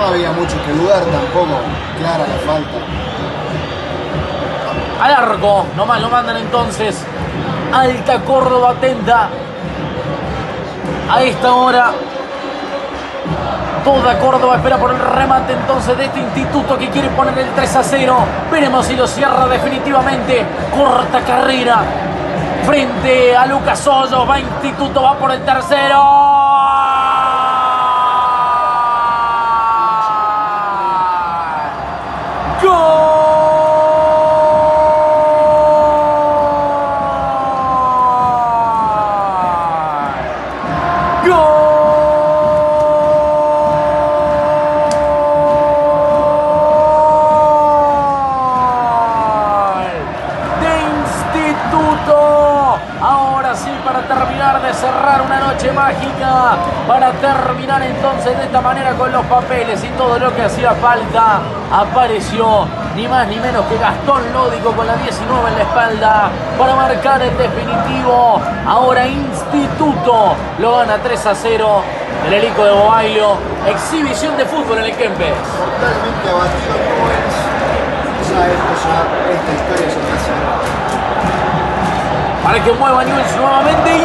No había mucho que lugar tampoco, clara la falta. Al arco, nomás lo mandan entonces. Alta Córdoba atenta. A esta hora. Toda Córdoba espera por el remate entonces de este instituto que quiere poner el 3 a 0. Veremos si lo cierra definitivamente. Corta carrera. Frente a Lucas Hoyos. Va Instituto, va por el tercero. Gol! Gol! Instituto ao Ahora sí, para terminar de cerrar una noche mágica, para terminar entonces de esta manera con los papeles y todo lo que hacía falta, apareció ni más ni menos que Gastón Lódico con la 19 en la espalda para marcar el definitivo. Ahora Instituto lo gana 3 a 0. El helico de Bobailo, exhibición de fútbol en el Kempes. Totalmente abatido como es. Ya esto ya, esta Para que mueva Newell's nuevamente